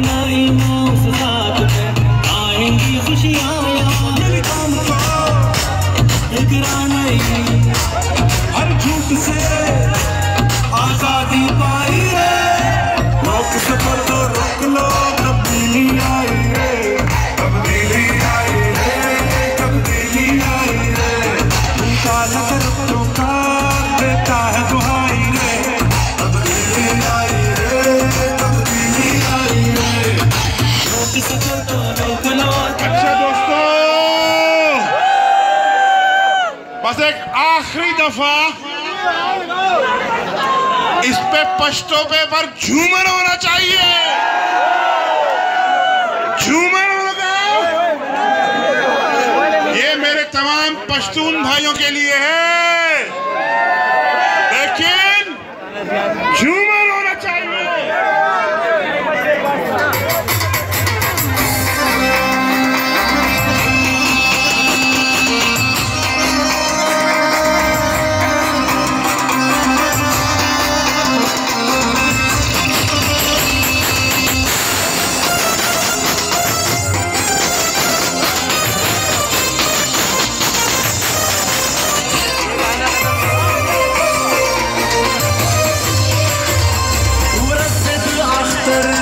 अपनाई ना साथ में। आएँगी खुशियाँ यहाँ इकरा नहीं। अच्छा दोस्तों। बस एक आखिरी दफ़ा इस पे पश्तों पे पर झूमर होना चाहिए। झूमर होगा ये मेरे तमाम पश्तून भाइयों के लिए है।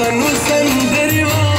तनु सौंदर्यवा